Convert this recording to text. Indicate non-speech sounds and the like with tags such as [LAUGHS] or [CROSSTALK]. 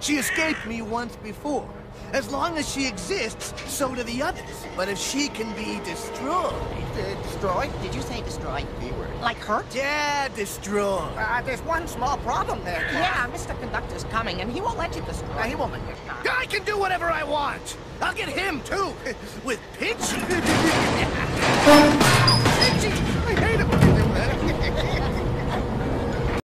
She escaped me once before. As long as she exists, so do the others. But if she can be destroyed... Uh, destroyed? Did you say destroyed? word. Like hurt? Yeah, destroyed. Uh, there's one small problem there, Clark. Yeah, Mr. Conductor's coming, and he won't let you destroy. Uh, he won't let you. I can do whatever I want. I'll get him, too. [LAUGHS] With pitch. [LAUGHS]